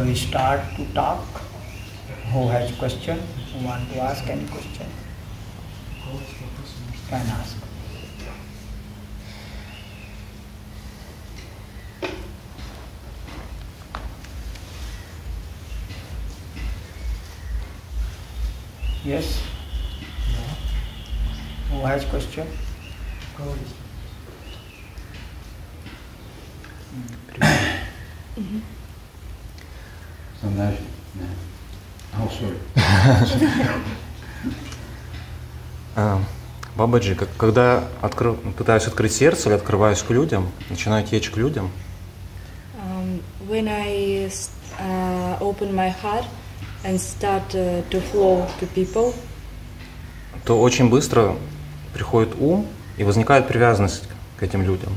So we start to talk. Who has question? Who want to ask any question? Can ask. Yes? Who has question? Sometimes, yeah. Oh, sorry. Бабаджи, когда откры- пытаюсь открыть сердце или открываюсь к людям, начинаю течь к людям, Um, when I s- uh, open my heart and start uh, to flow to people, то очень быстро приходит ум и возникает привязанность к этим людям.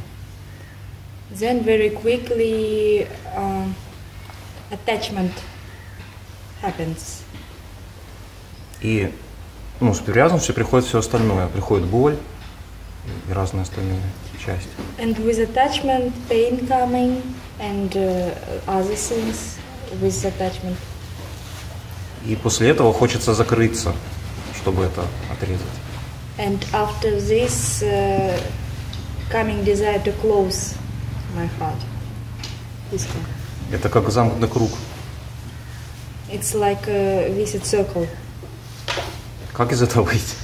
then very quickly um, attachment happens. И ну, с привязанностью приходит все остальное. Приходит боль и разные остальные части. And with attachment, pain coming, and uh, other things with attachment. И после этого хочется закрыться, чтобы это отрезать. And after this, uh, coming desire to close my heart. This one. Это как замкнутый круг. It's like a visit circle. Как из этого выйти?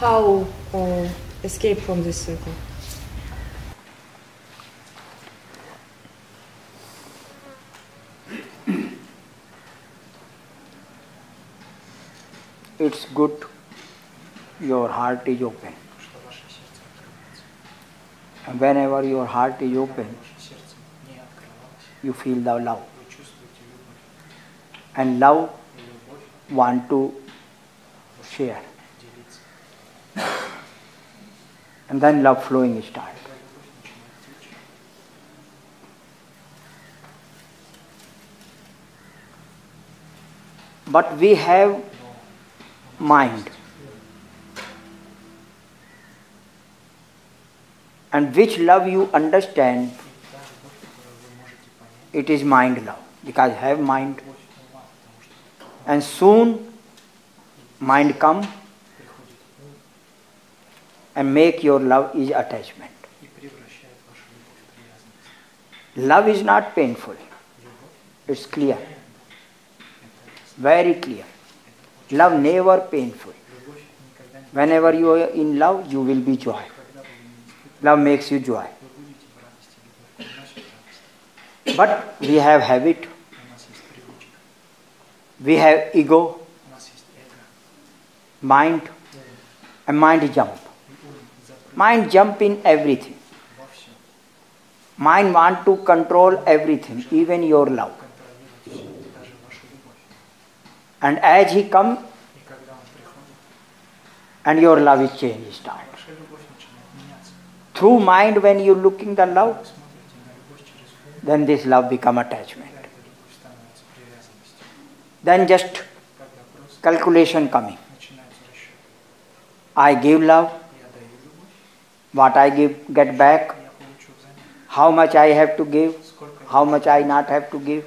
How uh, escape from this circle? It's good your heart is open. And whenever your heart is open, you feel the love. And love want to share. And then love flowing start. But we have mind. And which love you understand, it is mind love. Because have mind. And soon mind come and make your love is attachment. Love is not painful. It's clear. Very clear. Love never painful. Whenever you are in love, you will be joy. Love makes you joy. But we have habit. We have ego, mind, and mind jump. Mind jump in everything. Mind want to control everything, even your love. And as he come, and your love is change start. Through mind, when you looking the love, then this love become attachment. Then just calculation coming. I give love, what I give get back, how much I have to give, how much I not have to give.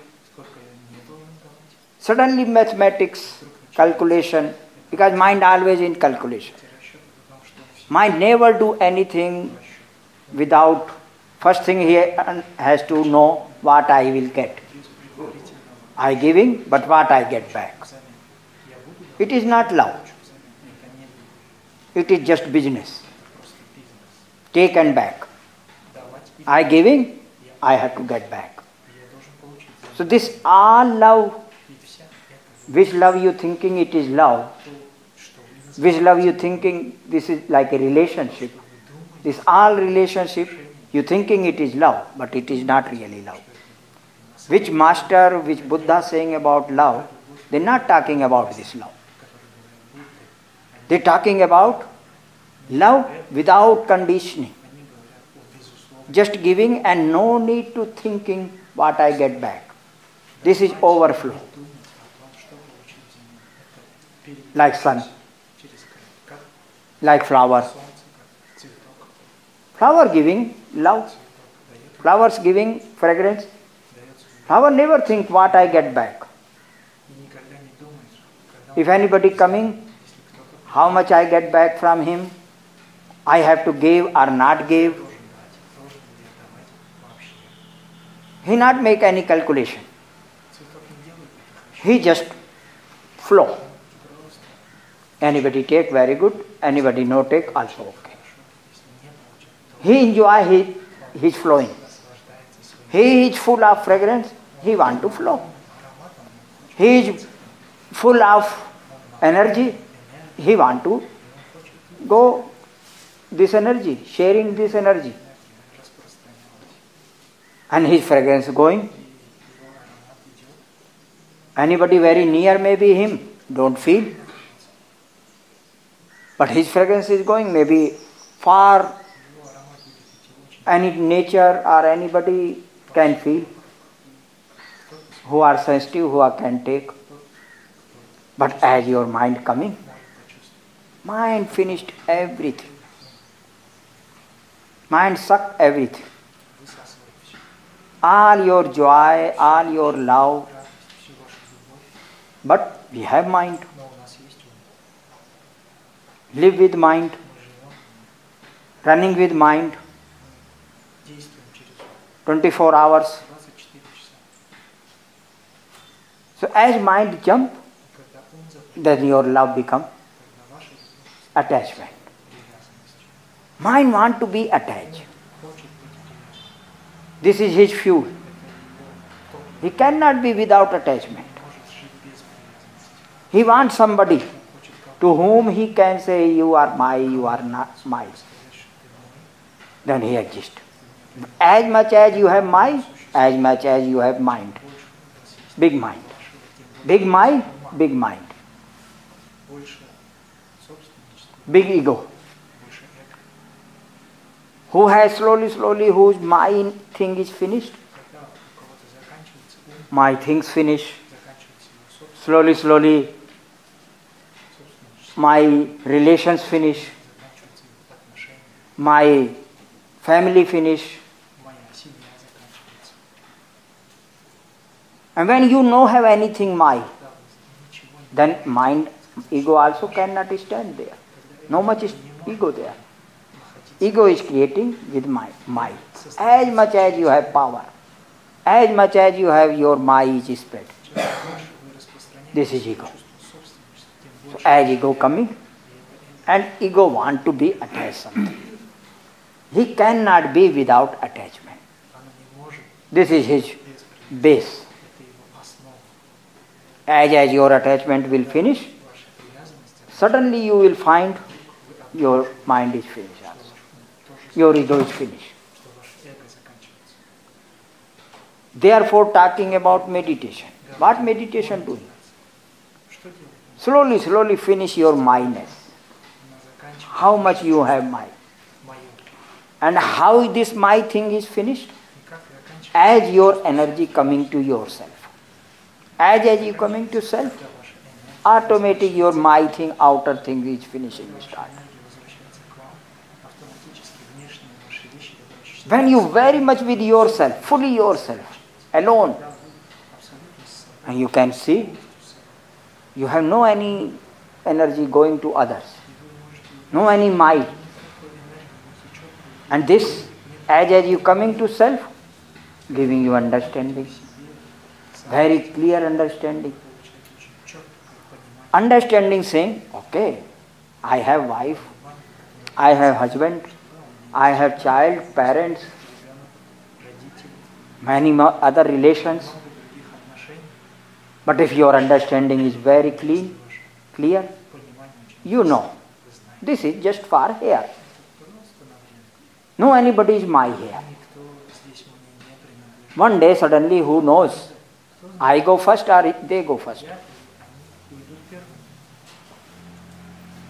Suddenly mathematics, calculation, because mind always in calculation. Mind never do anything without, first thing he has to know what I will get. I giving, but what I get back. It is not love. It is just business. Take and back. I giving, I have to get back. So this all love, which love you thinking it is love, which love you thinking this is like a relationship. This all relationship, you thinking it is love, but it is not really love. Which master, which Buddha saying about love, they're not talking about this love. They're talking about love without conditioning. Just giving and no need to thinking what I get back. This is overflow. Like sun, like flower. Flower giving love. Flowers giving fragrance. Our never think what I get back. If anybody coming, how much I get back from him, I have to give or not give. He not make any calculation. He just flow. Anybody take very good, anybody no take also okay. He enjoy his, his flowing. He is full of fragrance, he want to flow. He is full of energy, he want to go this energy, sharing this energy. And his fragrance going. Anybody very near maybe him, don't feel. But his fragrance is going maybe far, any nature or anybody can feel, who are sensitive, who are, can take. But as your mind coming, mind finished everything. Mind sucked everything. All your joy, all your love. But we have mind. Live with mind. Running with mind. 24 hours. So as mind jump, then your love become attachment. Mind want to be attached. This is his fuel. He cannot be without attachment. He wants somebody to whom he can say, You are my, you are not mine. Then he exists as much as you have mind, as much as you have mind. Big mind. Big mind, big mind. Big ego. Who has slowly, slowly, whose mind thing is finished? My things finish. Slowly, slowly, my relations finish. My family finish And when you know have anything my, then mind, ego also cannot stand there. No much ego there. Ego is creating with my, my. As much as you have power, as much as you have your my is spread. This is ego. So as ego coming, and ego want to be attached something. He cannot be without attachment. This is his base as, as your attachment will finish, suddenly you will find your mind is finished also. Your ego is finished. Therefore, talking about meditation. What meditation doing? Slowly, slowly finish your mindness. How much you have mind? And how this my thing is finished? As your energy coming to yourself. As as you coming to self, automatic your my thing, outer thing is finishing start. When you very much with yourself, fully yourself, alone, and you can see, you have no any energy going to others, no any my. And this, as as you coming to self, giving you understanding very clear understanding. Understanding saying, okay, I have wife, I have husband, I have child, parents, many other relations. But if your understanding is very clean, clear, you know this is just for here. No anybody is my here. One day suddenly who knows I go first or they go first?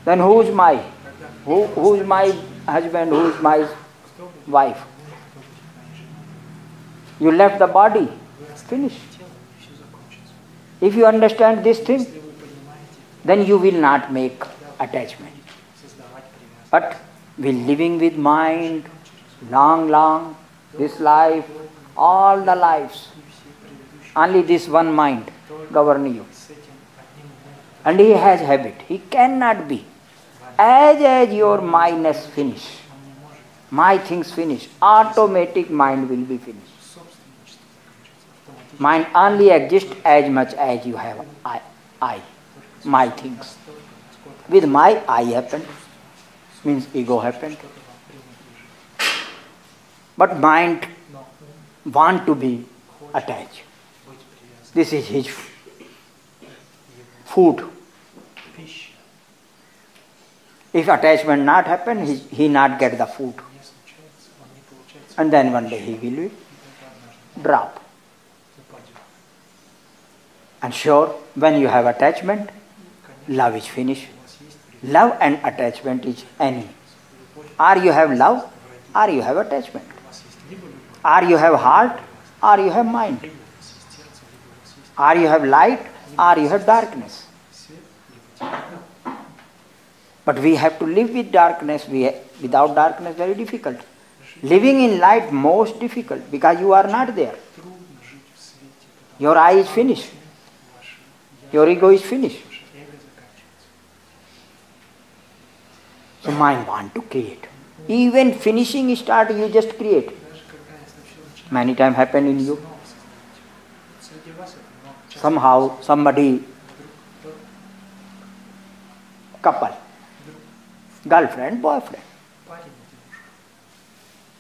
Then who's my? Who, who's my husband? Who's my wife? You left the body. Finish. If you understand this thing, then you will not make attachment. But we living with mind, long, long, this life, all the lives. Only this one mind govern you. And he has habit. He cannot be. As as your minus finish, my things finish, automatic mind will be finished. Mind only exists as much as you have I, I, my things. With my I happened, means ego happened. But mind want to be attached. This is his food. Fish. If attachment not happen, he, he not get the food. And then one day he will drop. And sure, when you have attachment, love is finished. Love and attachment is any. Are you have love, Are you have attachment. Are you have heart, Are you have mind. Or you have light or you have darkness. But we have to live with darkness. We, without darkness, very difficult. Living in light, most difficult because you are not there. Your eye is finished. Your ego is finished. So mind want to create. Even finishing start, you just create. Many time happen in you somehow somebody couple girlfriend boyfriend.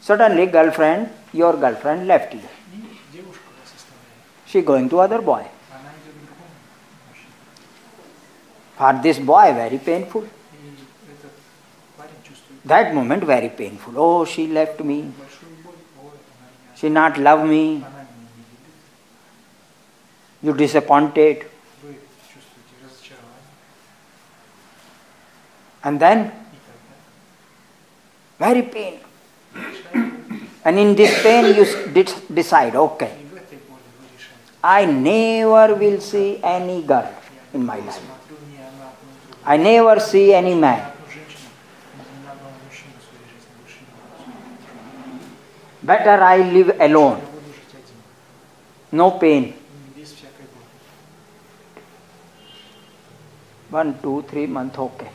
Suddenly girlfriend your girlfriend left you. She going to other boy. For this boy very painful. That moment very painful. Oh she left me. She not love me you disappointed. And then, very pain. and in this pain, you did decide, okay, I never will see any girl in my life. I never see any man. Better I live alone. No pain. One, two, three months, okay.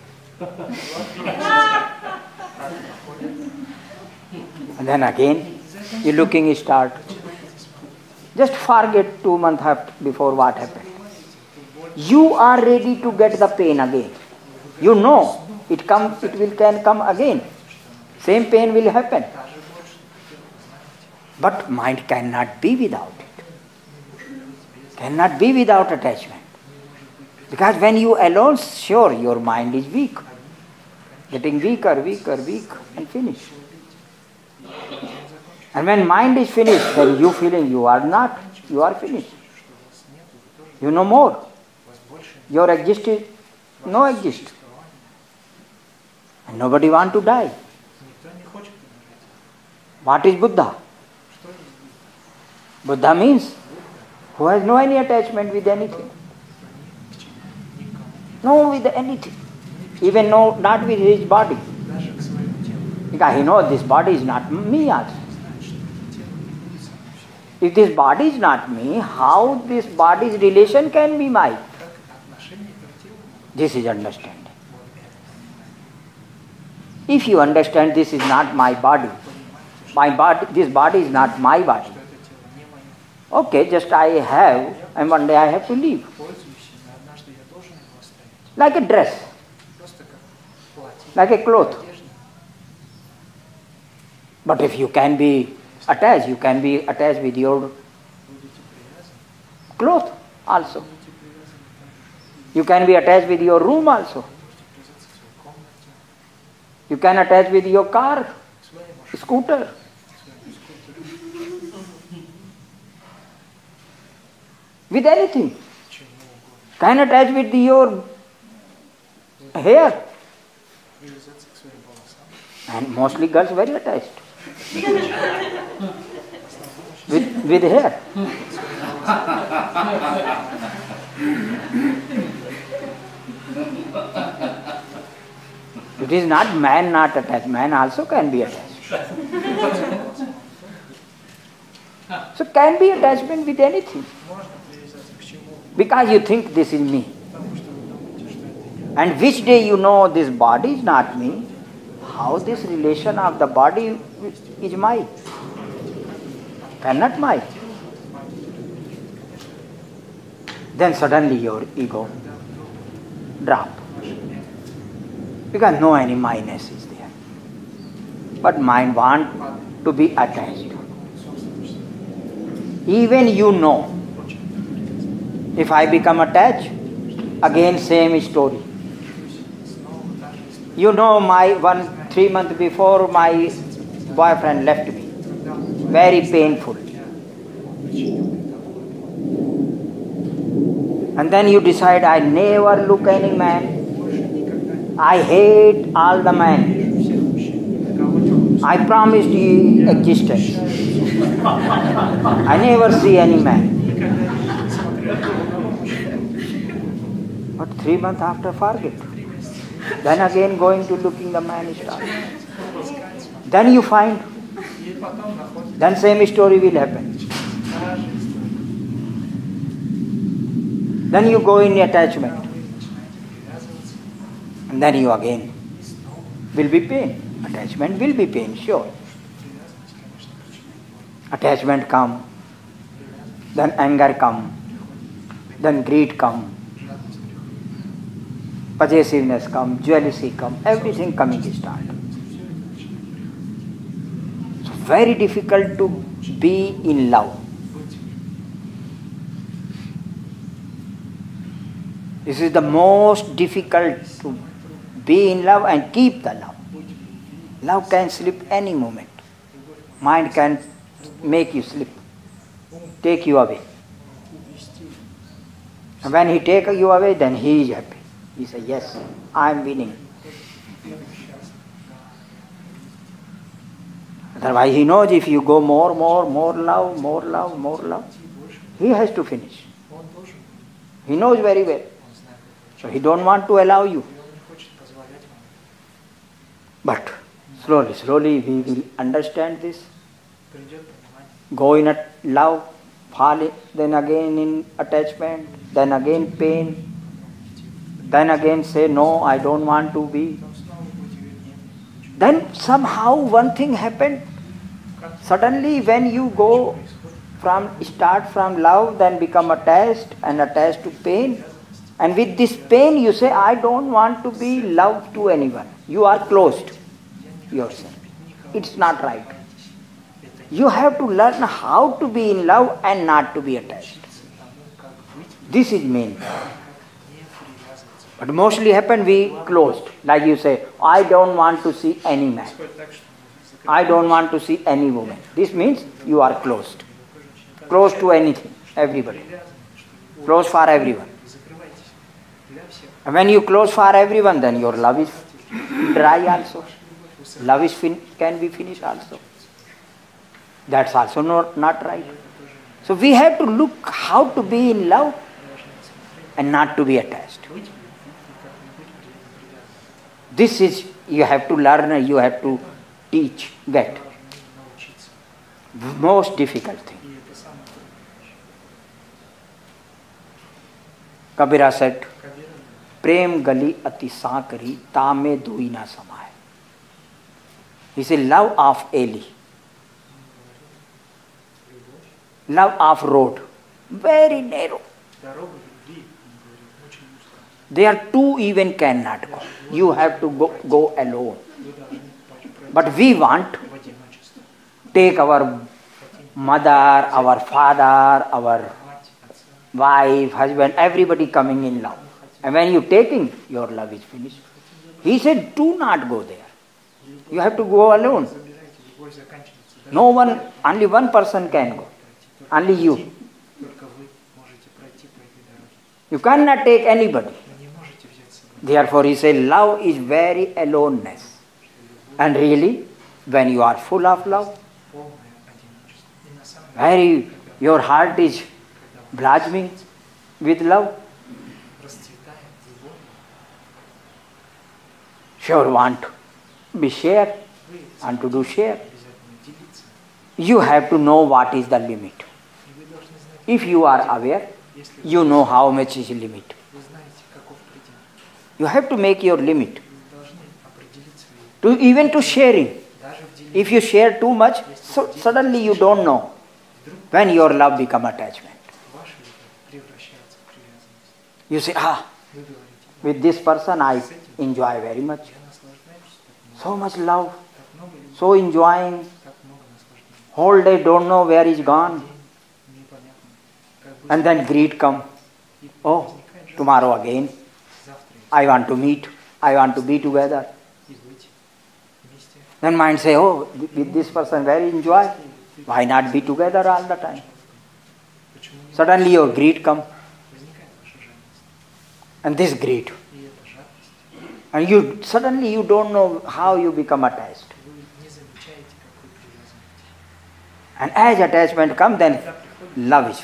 And then again, you looking start. Just forget two months before what happened. You are ready to get the pain again. You know it come, it will can come again. Same pain will happen. But mind cannot be without it. Cannot be without attachment. Because when you alone, sure, your mind is weak. Getting weaker, weaker, weak, and finish. And when mind is finished, then you feeling you are not, you are finished. You know more. Your existence, no exist. And nobody want to die. What is Buddha? Buddha means who has no any attachment with anything no with anything, even no, not with his body. Because he knows this body is not me also. If this body is not me, how this body's relation can be mine? This is understanding. If you understand this is not my body, my body, this body is not my body. Okay, just I have, and one day I have to leave like a dress, like a cloth. But if you can be attached, you can be attached with your cloth also. You can be attached with your room also. You can attach with your car, scooter. With anything. Can attach with your hair. And mostly girls very attached. with, with hair. it is not man not attached, man also can be attached. so can be attachment with anything. Because you think this is me. And which day you know this body is not me, how this relation of the body is mine? Cannot mine. Then suddenly your ego drop. Because no any minus is there. But mind want to be attached. Even you know, if I become attached, again same story. You know, my one three month before my boyfriend left me. Very painful. And then you decide, I never look any man. I hate all the men. I promised you existence. I never see any man. But three months after, forget. Then again going to looking the man is Then you find. Then same story will happen. Then you go in attachment. And then you again will be pain. Attachment will be pain, sure. Attachment come, then anger come, then greed come, possessiveness come, jealousy come, everything coming start. It's very difficult to be in love. This is the most difficult to be in love and keep the love. Love can slip any moment. Mind can make you slip, take you away. And when he takes you away, then he is happy. He says, Yes, I am winning. Otherwise, he knows if you go more, more, more love, more love, more love, he has to finish. He knows very well. So he don't want to allow you. But slowly, slowly we will understand this. Go in a love, falling, then again in attachment, then again pain, then again say, No, I don't want to be. Then somehow one thing happened. Suddenly, when you go from start from love, then become attached and attached to pain, and with this pain, you say, I don't want to be loved to anyone. You are closed yourself. It's not right. You have to learn how to be in love and not to be attached. This is main. But mostly happened we closed. Like you say, I don't want to see any man. I don't want to see any woman. This means you are closed. Closed to anything, everybody. Closed for everyone. And when you close for everyone, then your love is dry also. Love is fin- can be finished also. That's also not, not right. So we have to look how to be in love and not to be attached. This is you have to learn, you have to teach, that Most difficult thing. कबीरा सेठ प्रेम गली अति साकरी तामे दुई ना समाए इसे लव ऑफ़ एली लव of road very narrow There two even cannot go. You have to go, go alone. But we want take our mother, our father, our wife, husband, everybody coming in love. And when you taking your love is finished. He said, do not go there. You have to go alone. No one, only one person can go. Only you. You cannot take anybody. Therefore, he said, Love is very aloneness. And really, when you are full of love, very, your heart is blossoming with love. Sure, want to be shared and to do share. You have to know what is the limit. If you are aware, you know how much is limit. You have to make your limit. To even to sharing. If you share too much, so suddenly you don't know when your love become attachment. You say, ah, with this person I enjoy very much. So much love, so enjoying. Whole day don't know where is gone. And then greed come. Oh, tomorrow again. I want to meet, I want to be together. Then mind say, oh, with this person very enjoy. Why not be together all the time? Suddenly your greed come. And this greed. And you suddenly you don't know how you become attached. And as attachment come, then love is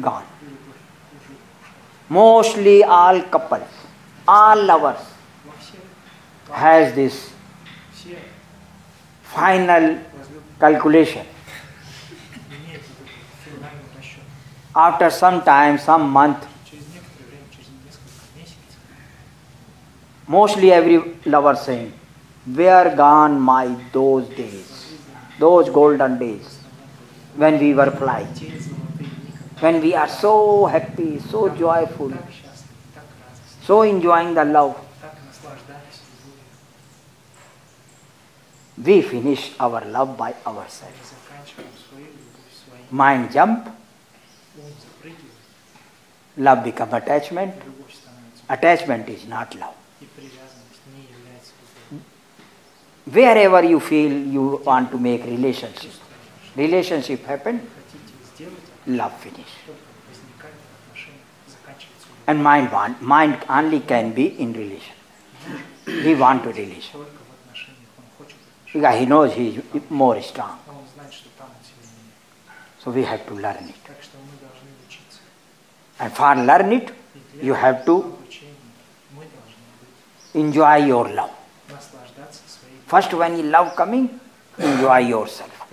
gone. Mostly all couples all lovers has this final calculation. After some time, some month, mostly every lover saying, Where gone my those days, those golden days when we were flying, when we are so happy, so joyful so enjoying the love. We finish our love by ourselves. Mind jump, love become attachment, attachment is not love. Wherever you feel you want to make relationship, relationship happen, love finish and mind want. Mind only can be in relation. He want to release. Because he knows he is more strong. So we have to learn it. And for learn it, you have to enjoy your love. First, when you love coming, enjoy yourself.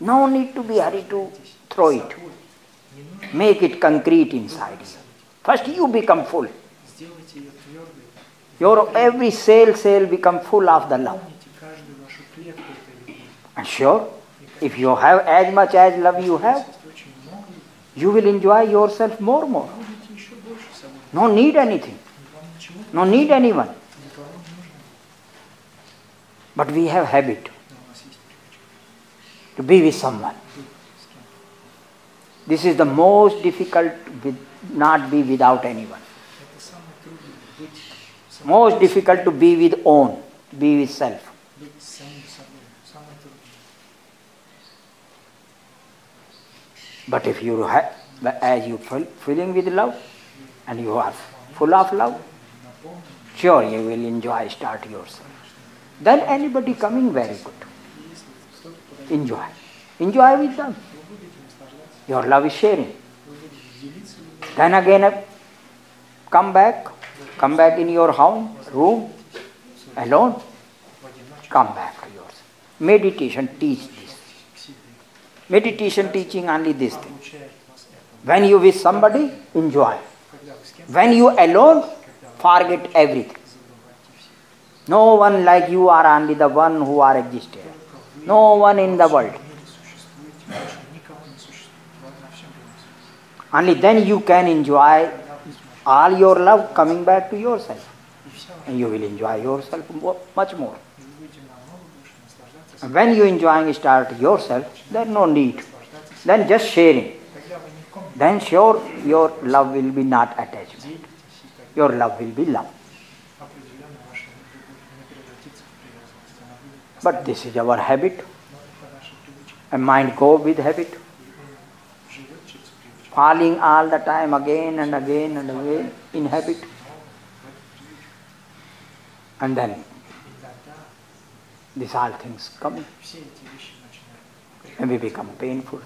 No need to be hurried to throw it. Make it concrete inside you. First you become full. Your every cell, cell become full of the love. And sure, if you have as much as love you have, you will enjoy yourself more and more. No need anything. No need anyone. But we have habit to be with someone. This is the most difficult with not be without anyone. Most difficult to be with own, be with self. But if you have, as you feel, filling with love, and you are full of love, sure you will enjoy. Start yourself. Then anybody coming very good. Enjoy, enjoy with them. Your love is sharing. Then again, uh, come back, come back in your home, room, alone, come back to yours. Meditation teach this. Meditation teaching only this thing. When you with somebody, enjoy. When you alone, forget everything. No one like you are only the one who are existed. No one in the world. Only then you can enjoy all your love coming back to yourself. And you will enjoy yourself much more. When you enjoying start yourself, there no need. Then just sharing. Then sure your love will be not attachment. Your love will be love. But this is our habit. And mind go with habit falling all the time again and again and again in habit. And then these all things come and we become painful.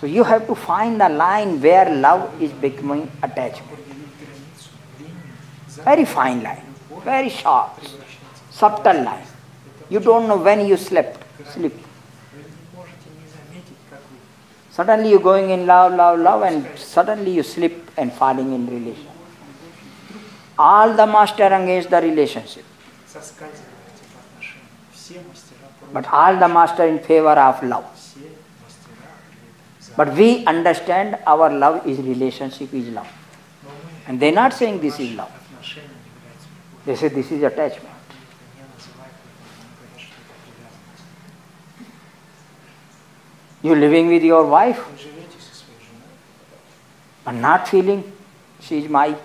So you have to find the line where love is becoming attachment. Very fine line, very sharp, subtle line. You don't know when you slept, sleep. Suddenly you're going in love, love, love, and suddenly you slip and falling in relation. All the master engage the relationship. But all the master in favor of love. But we understand our love is relationship is love. And they're not saying this is love. They say this is attachment. You're living with your wife, but not feeling she is my.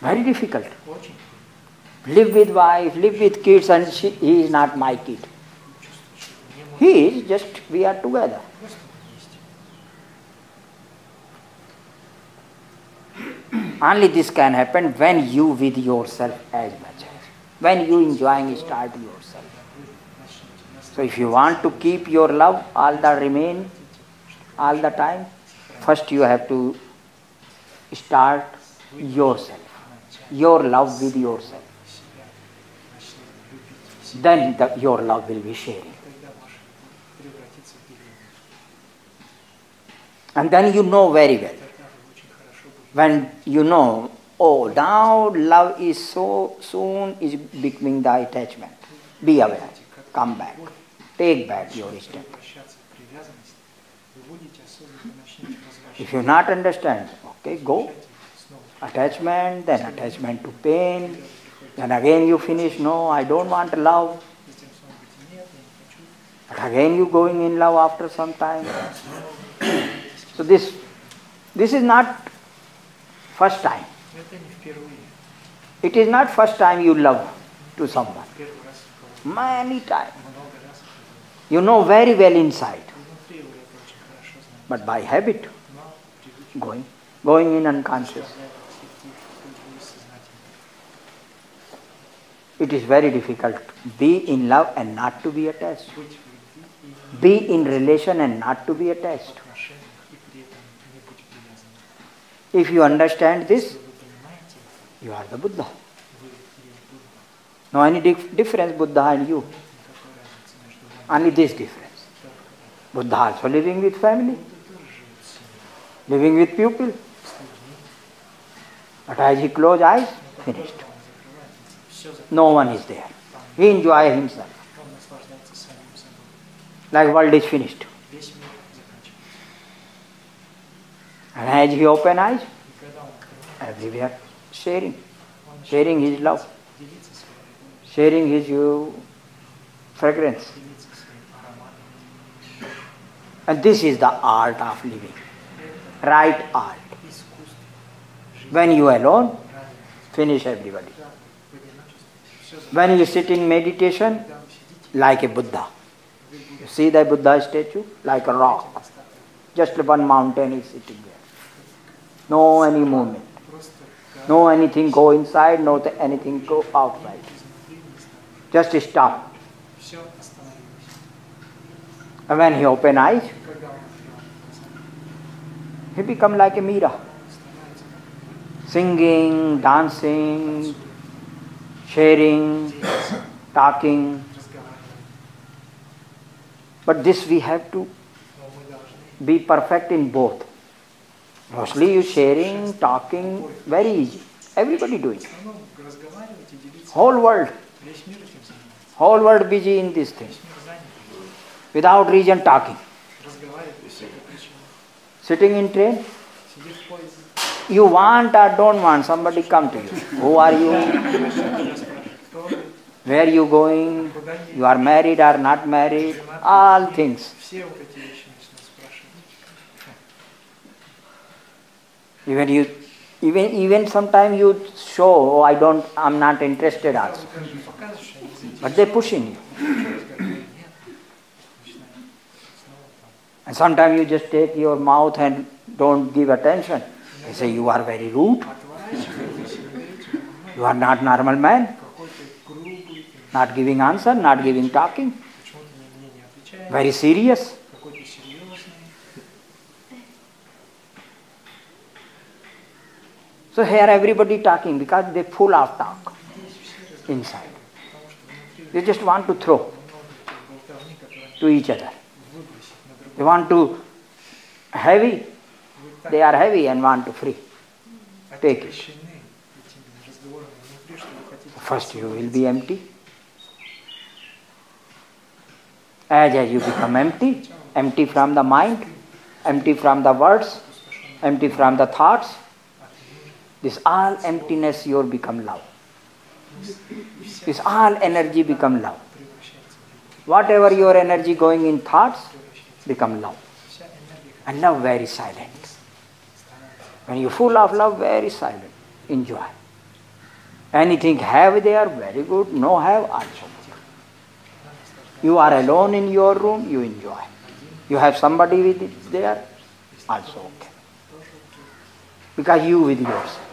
Very difficult. Live with wife, live with kids, and she, he is not my kid. He is just, we are together. Only this can happen when you with yourself as much as. When you enjoying, start yourself. So if you want to keep your love all the remain, all the time, first you have to start yourself, your love with yourself. Then the, your love will be sharing. And then you know very well. When you know, oh, now love is so soon is becoming the attachment. Be aware. Come back take back your step. If you not understand, okay, go. Attachment, then attachment to pain, then again you finish, no, I don't want love. But again you going in love after some time. so this this is not first time. It is not first time you love to someone. Many times. You know very well inside. But by habit, going, going in unconscious. It is very difficult. Be in love and not to be attached. Be in relation and not to be attached. If you understand this, you are the Buddha. No any dif- difference, Buddha and you. Only this difference. Buddha also living with family, living with pupil. But as he closed eyes, finished. No one is there. He enjoy himself. Like world is finished. And as he open eyes, everywhere sharing, sharing his love, sharing his uh, fragrance, and this is the art of living, right art. When you alone, finish everybody. When you sit in meditation, like a Buddha. You see the Buddha statue? Like a rock. Just one mountain is sitting there. No any movement. No anything go inside, no anything go outside. Just stop. And when he opened eyes, he become like a mirror. Singing, dancing, sharing, talking. But this we have to be perfect in both. Mostly you sharing, talking, very easy. Everybody doing. Whole world. Whole world busy in this thing without reason talking. Sitting in train? You want or don't want, somebody come to you. Who are you? Where are you going? You are married or not married? All things. Even you even even sometimes you show oh, i don't i'm not interested also but they're pushing you And sometimes you just take your mouth and don't give attention. They say, You are very rude. you are not normal man. Not giving answer, not giving talking. Very serious. So here everybody talking because they full of talk inside. They just want to throw to each other. They want to heavy, they are heavy and want to free. Take it. First you will be empty. As, as you become empty, empty from the mind, empty from the words, empty from the thoughts, this all emptiness you become love. This all energy become love. Whatever your energy going in thoughts, become love. And now very silent. When you're full of love, very silent. Enjoy. Anything have there, very good. No have, also. You are alone in your room, you enjoy. You have somebody with it there, also okay. Because you with yourself.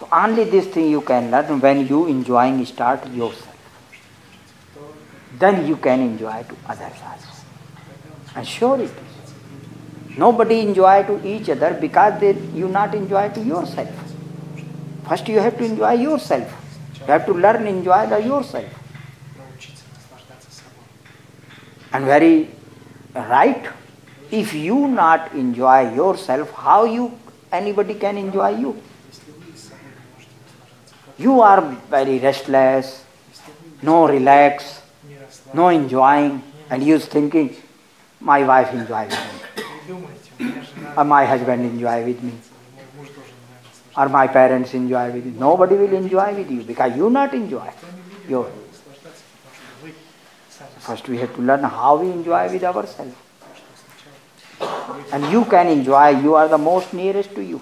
So only this thing you can learn when you enjoying start yourself then you can enjoy to others also. And sure it is. Nobody enjoy to each other because they, you not enjoy to yourself. First you have to enjoy yourself. You have to learn enjoy the yourself. And very right, if you not enjoy yourself, how you anybody can enjoy you? You are very restless, no relax, no enjoying, and he was thinking, my wife enjoys with me, or my husband enjoy with me, or my parents enjoy with me. Nobody will enjoy with you because you not enjoy. you First we have to learn how we enjoy with ourselves. And you can enjoy, you are the most nearest to you.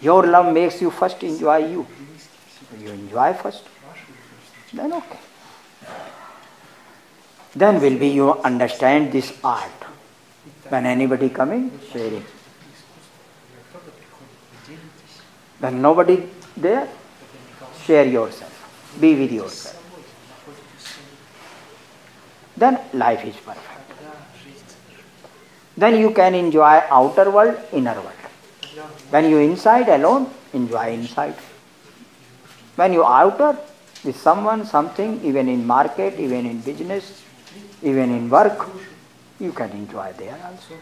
Your love makes you first enjoy you. You enjoy first, then okay. Then will be you understand this art. When anybody coming, sharing. When nobody there, share yourself. Be with yourself. Then life is perfect. Then you can enjoy outer world, inner world. When you inside alone, enjoy inside. When you outer with someone, something, even in market, even in business, even in work, you can enjoy there also.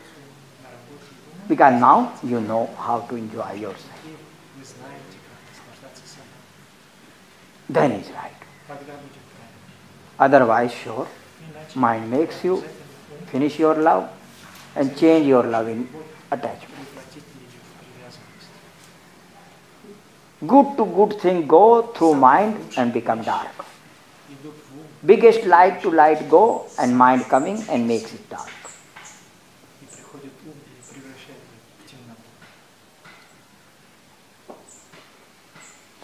Because now you know how to enjoy yourself. Then is right. Otherwise, sure, mind makes you finish your love and change your love in attachment. Good to good thing go through mind and become dark. Biggest light to light go and mind coming and makes it dark.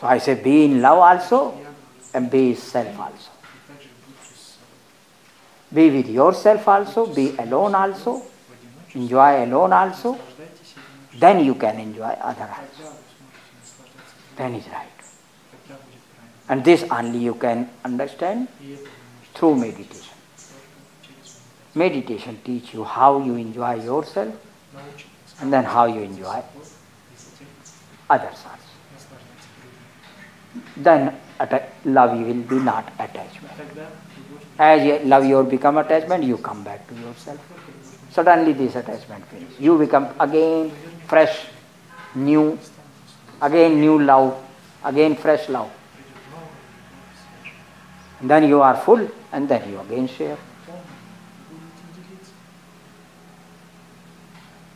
So I say be in love also and be self also. Be with yourself also, be alone also, enjoy alone also, then you can enjoy other also. Then is right. And this only you can understand through meditation. Meditation teach you how you enjoy yourself and then how you enjoy others also. Then love will be not attachment. As you love your become attachment, you come back to yourself. Suddenly this attachment finishes. You become again fresh, new, again new love, again fresh love. And then you are full, and then you again share.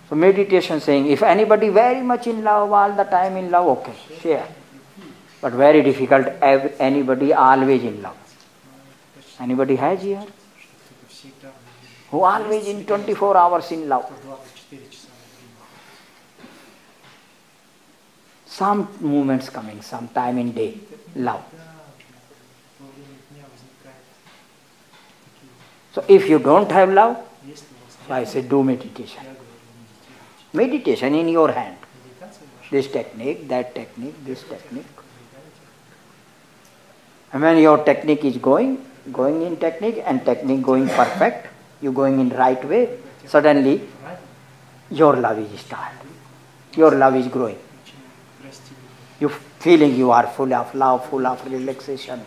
So meditation saying, if anybody very much in love, all the time in love, okay, share. But very difficult, anybody always in love. Anybody has here? Who always in 24 hours in love? Some movements coming, some time in day, love. So if you don't have love, so I say do meditation. Meditation in your hand. This technique, that technique, this technique. And when your technique is going, going in technique and technique going perfect, you going in right way, suddenly your love is start. Your love is growing. You feeling you are full of love, full of relaxation.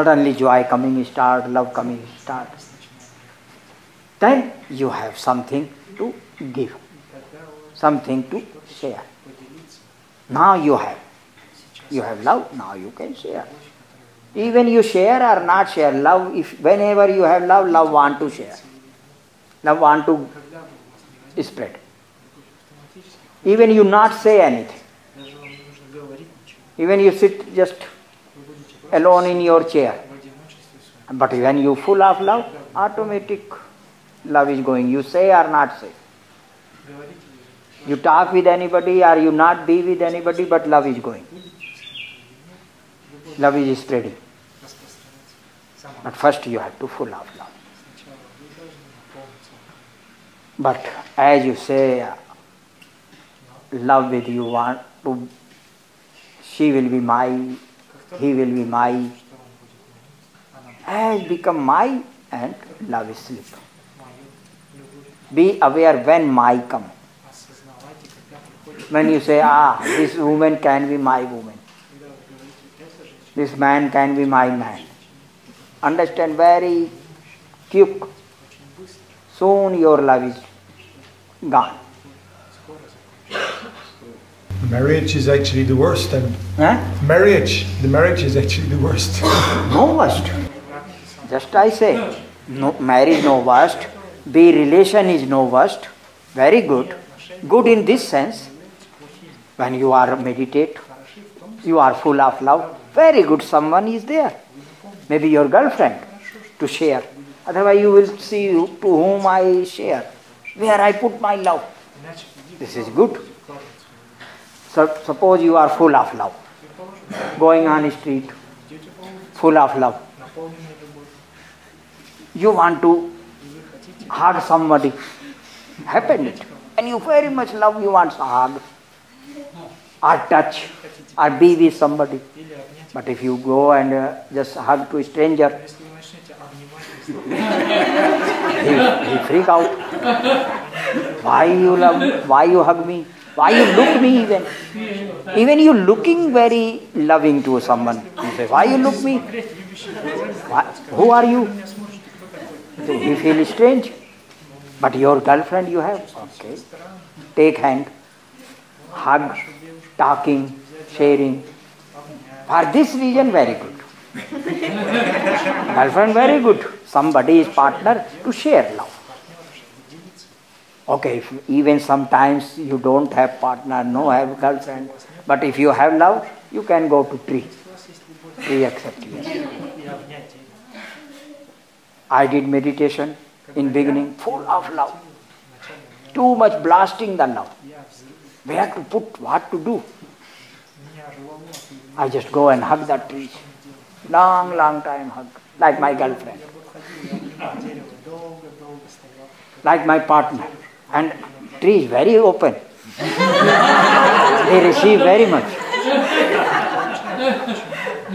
Suddenly joy coming start, love coming start. Then you have something to give, something to share. Now you have. You have love, now you can share. Even you share or not share, love, if whenever you have love, love want to share. Love want to spread. Even you not say anything. Even you sit just alone in your chair. But when you full of love, automatic love is going. You say or not say. You talk with anybody or you not be with anybody, but love is going. Love is spreading. But first you have to full of love. But as you say, love with you want to, she will be my he will be my, has become my and love is sleep. Be aware when my come. When you say, ah, this woman can be my woman. This man can be my man. Understand very quick. Soon your love is gone. Marriage is actually the worst. And? Marriage, the marriage is actually the worst. no worst. Just I say, no marriage no worst. The relation is no worst. Very good. Good in this sense. When you are meditate, you are full of love. Very good. Someone is there. Maybe your girlfriend to share. Otherwise, you will see to whom I share, where I put my love. This is good. Suppose you are full of love, going on the street, full of love. You want to hug somebody, happened it, and you very much love, you want to hug or touch or be with somebody. But if you go and uh, just hug to a stranger, he, he freak out. Why you love? Why you hug me? Why you look me even? Even you looking very loving to someone. You say, why you look me? Why, who are you? So he feel strange. But your girlfriend you have? Okay. Take hand, hug, talking, sharing. For this reason, very good. Girlfriend, very good. Somebody is partner to share love. Okay, even sometimes you don't have partner, no have girlfriend, but if you have love, you can go to tree. Tree accept I did meditation in beginning, full of love. Too much blasting the love. Where to put, what to do. I just go and hug that tree. Long, long time hug, like my girlfriend. like my partner. And tree is very open. they receive very much.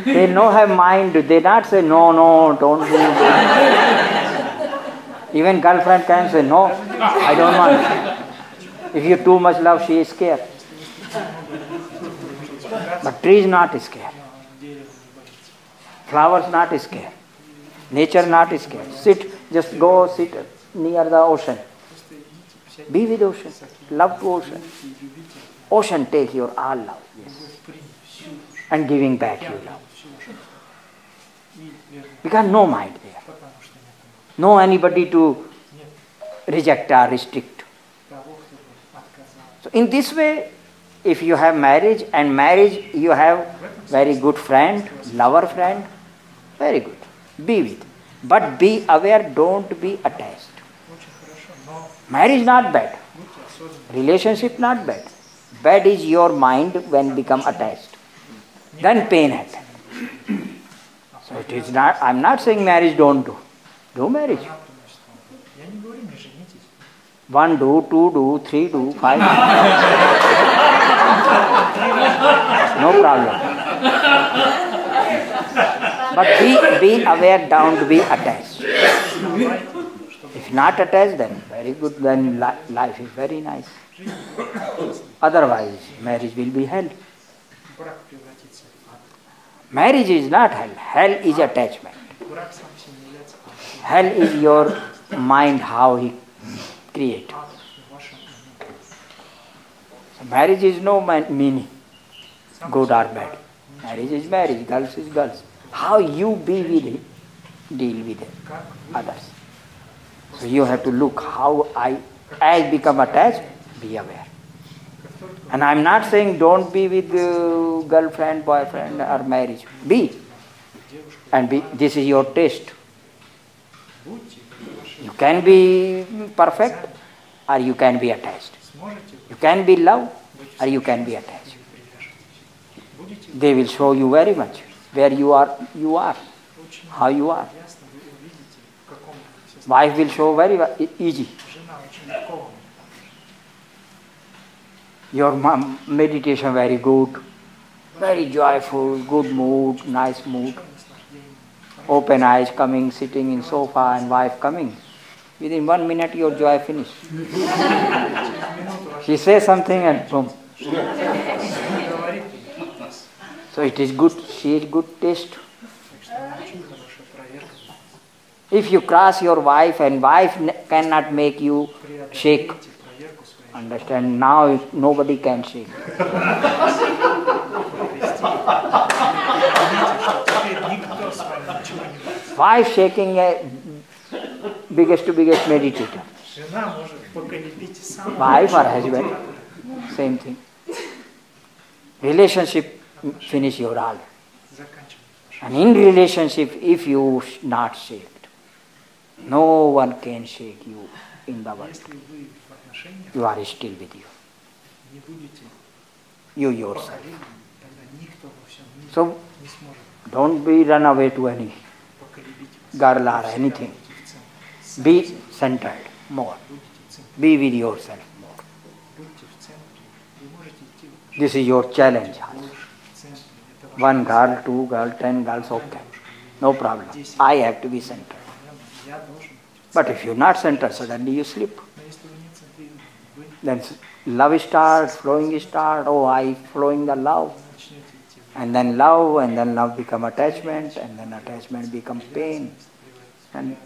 They know her mind. They not say, no, no, don't do. Even girlfriend can say, no, I don't want. If you too much love, she is scared. But tree is not scared. Flowers not scared. Nature not scared. Sit, just go sit near the ocean. Be with ocean. Love to ocean. Ocean take your all love. And giving back your love. Because no mind there. No anybody to reject or restrict. So in this way, if you have marriage and marriage you have very good friend, lover friend, very good. Be with. But be aware, don't be attached. Marriage not bad. Relationship not bad. Bad is your mind when become attached. Then pain happen. So it is not I'm not saying marriage don't do. Do marriage. One do, two do, three do, five do. No problem. But be, be aware, don't be attached not attached, then very good, then life is very nice. Otherwise, marriage will be hell. Marriage is not hell, hell is attachment. Hell is your mind, how he created. Marriage is no meaning, good or bad. Marriage is marriage, girls is girls. How you be with it, deal with it, others. So you have to look how I, I become attached, be aware. And I'm not saying don't be with uh, girlfriend, boyfriend, or marriage. Be. And be, this is your taste. You can be perfect, or you can be attached. You can be love, or you can be attached. They will show you very much where you are, you are, how you are wife will show very easy. Your meditation very good, very joyful, good mood, nice mood. Open eyes coming, sitting in sofa and wife coming. Within one minute your joy finished. she says something and boom. so it is good, she is good taste. If you cross your wife and wife cannot make you shake, understand? Now nobody can shake. wife shaking a biggest to biggest meditator. Wife or husband, same thing. Relationship, finish your all. And in relationship, if you not shake. No one can shake you in the world. You are still with you. You yourself. So don't be run away to any girl or anything. Be centered more. Be with yourself more. This is your challenge. One girl, two girl, ten girls, okay. No problem. I have to be centered. But if you're not centered, suddenly you sleep? Then love starts, flowing starts, oh, I flowing the love. And then love, and then love become attachment, and then attachment become pain. And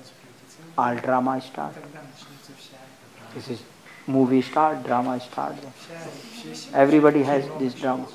all drama start. This is movie start, drama start. Everybody has this drama.